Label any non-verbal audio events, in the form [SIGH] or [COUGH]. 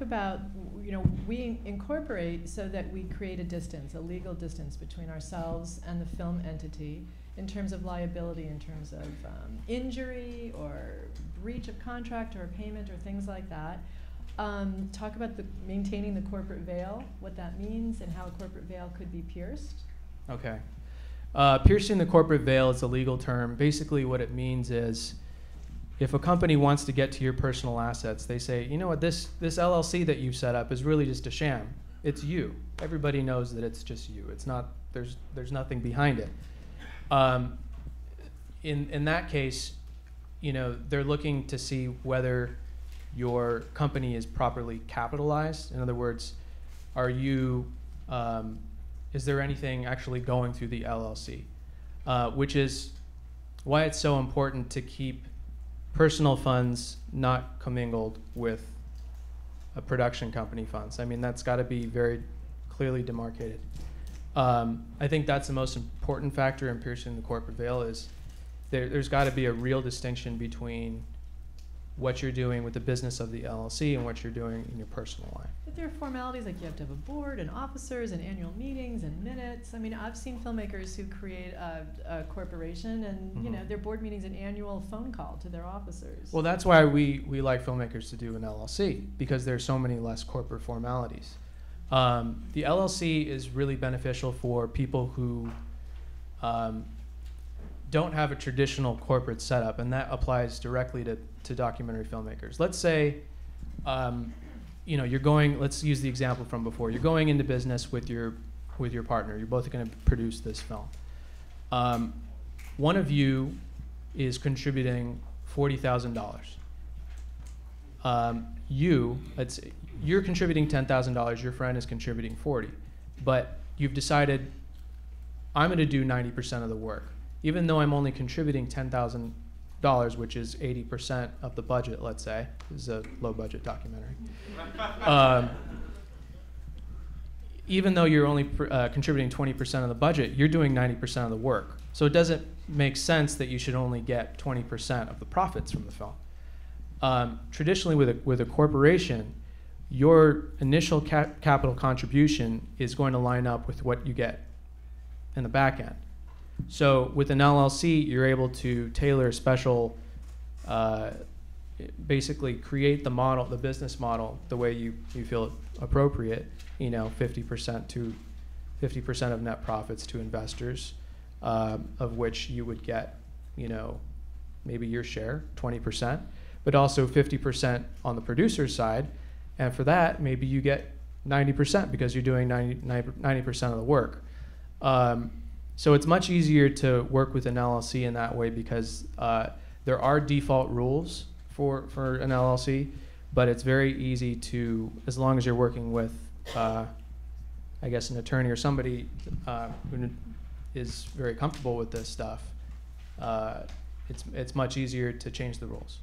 about, you know, we incorporate so that we create a distance, a legal distance between ourselves and the film entity in terms of liability, in terms of um, injury or breach of contract or payment or things like that. Um, talk about the maintaining the corporate veil, what that means, and how a corporate veil could be pierced. Okay. Uh, piercing the corporate veil is a legal term. Basically, what it means is if a company wants to get to your personal assets, they say, you know what, this, this LLC that you set up is really just a sham. It's you. Everybody knows that it's just you. It's not, there's, there's nothing behind it. Um, in, in that case, you know, they're looking to see whether your company is properly capitalized. In other words, are you, um, is there anything actually going through the LLC? Uh, which is why it's so important to keep personal funds not commingled with a production company funds. I mean, that's got to be very clearly demarcated. Um, I think that's the most important factor in piercing the corporate veil is there, there's got to be a real distinction between what you're doing with the business of the LLC and what you're doing in your personal life. But there are formalities like you have to have a board and officers and annual meetings and minutes. I mean, I've seen filmmakers who create a, a corporation and you know Mhm. their board meetings an annual phone call to their officers. Well, that's why we, we like filmmakers to do an LLC because there's so many less corporate formalities. Um, the LLC is really beneficial for people who um, don't have a traditional corporate setup, and that applies directly to, to documentary filmmakers. Let's say, um, you know, you're going. Let's use the example from before. You're going into business with your with your partner. You're both going to produce this film. Um, one of you is contributing forty thousand dollars. Um, you, let's say, you're contributing ten thousand dollars. Your friend is contributing forty, but you've decided I'm going to do ninety percent of the work, even though I'm only contributing ten thousand dollars, which is eighty percent of the budget. Let's say this is a low budget documentary. [LAUGHS] Um, even though you're only pr- uh, contributing 20% of the budget, you're doing 90% of the work. So it doesn't make sense that you should only get 20% of the profits from the film. Um, traditionally, with a, with a corporation, your initial ca- capital contribution is going to line up with what you get in the back end. So with an LLC, you're able to tailor a special, uh, basically create the model, the business model, the way you, you feel appropriate. You know, 50% to 50% of net profits to investors, um, of which you would get, you know, maybe your share, 20%, but also 50% on the producer's side. And for that, maybe you get 90% because you're doing 90, 90% of the work. Um, so it's much easier to work with an LLC in that way because uh, there are default rules for, for an LLC, but it's very easy to, as long as you're working with, uh, I guess, an attorney or somebody uh, who is very comfortable with this stuff, uh, it's, it's much easier to change the rules.